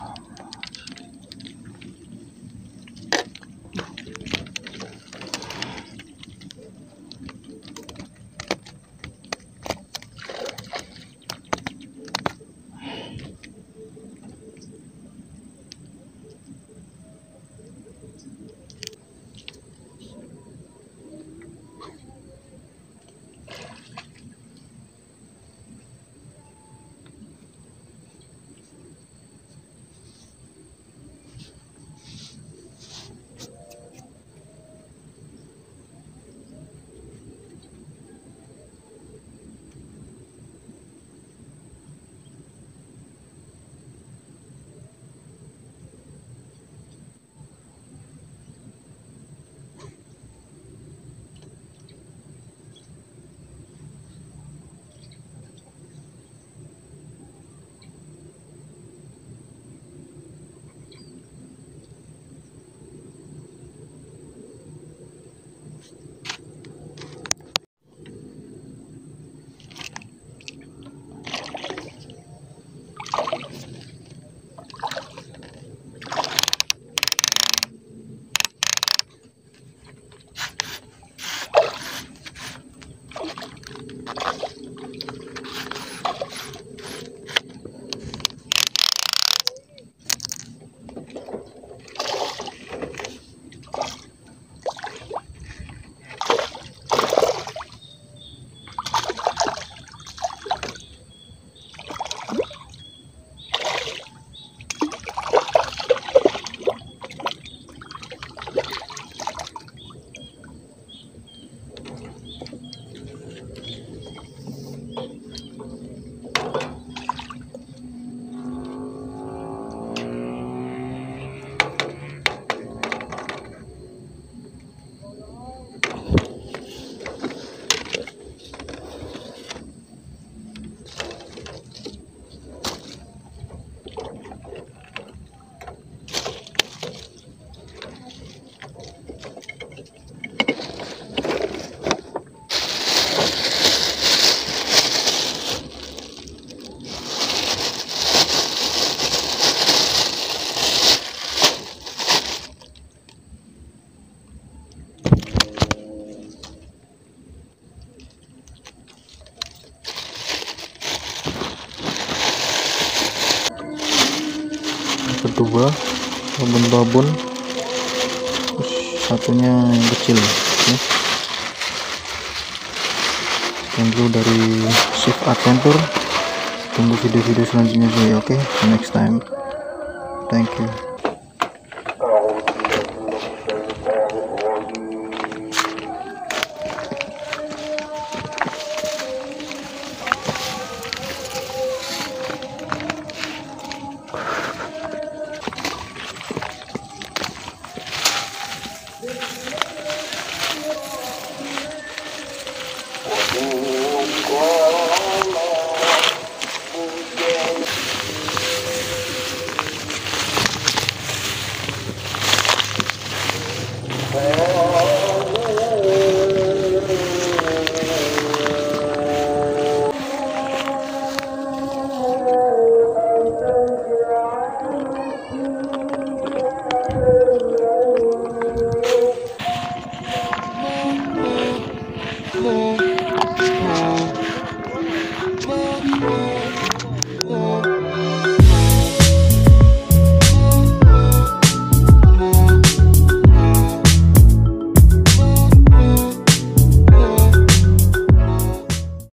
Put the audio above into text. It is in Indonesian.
Um, dua babon-babon terus satunya yang kecil sekian dulu dari shift adventure. Tunggu video-video selanjutnya sih oke? Next time. Thank you 我